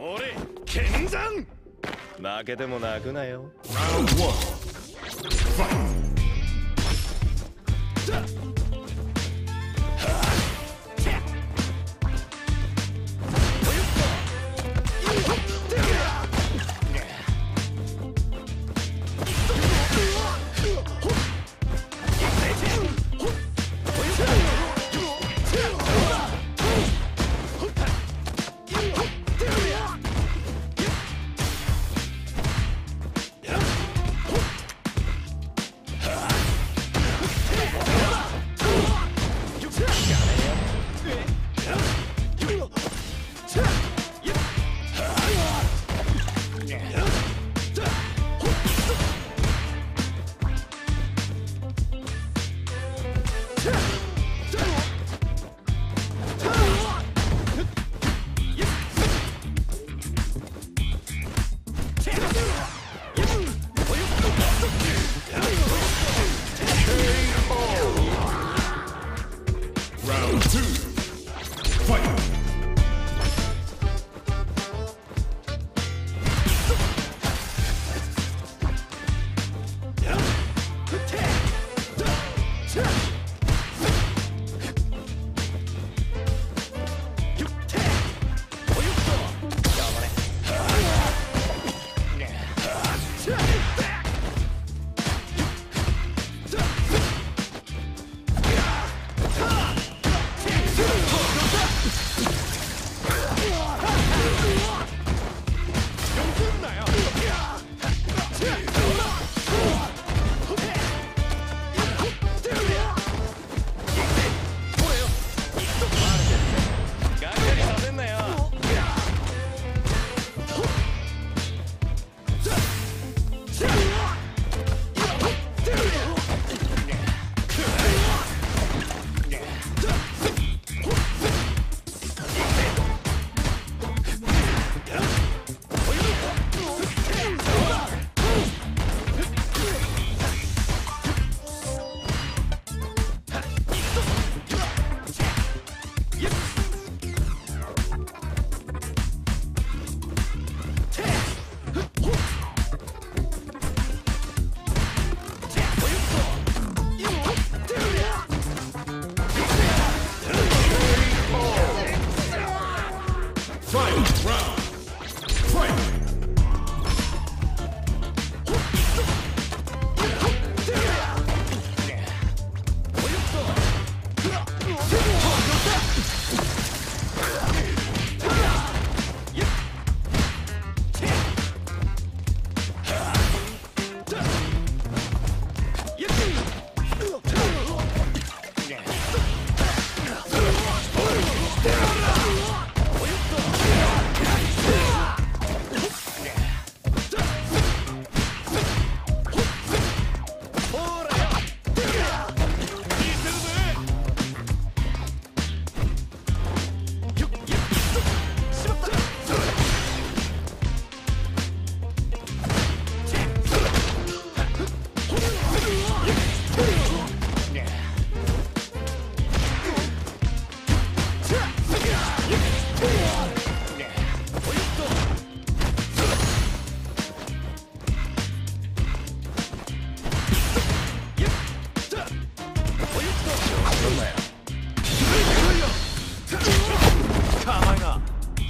俺剣山!負けても泣くなよ Yeah.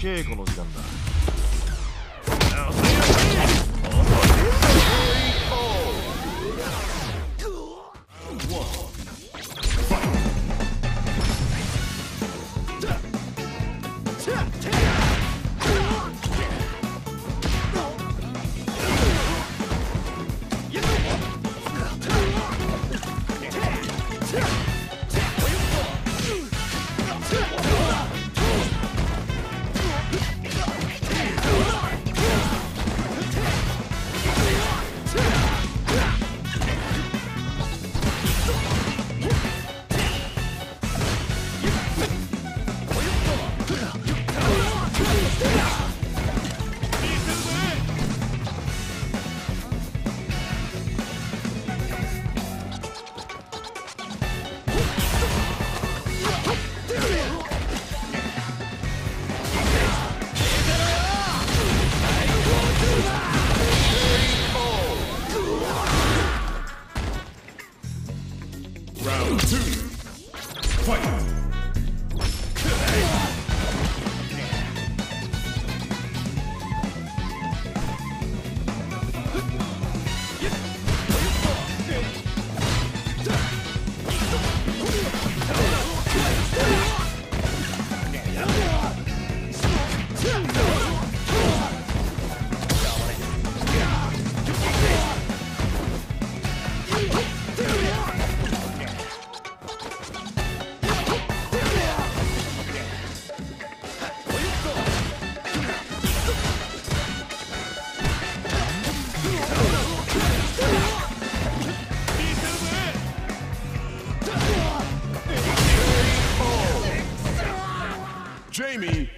稽古の時間だ。Round two. Fight! Jamie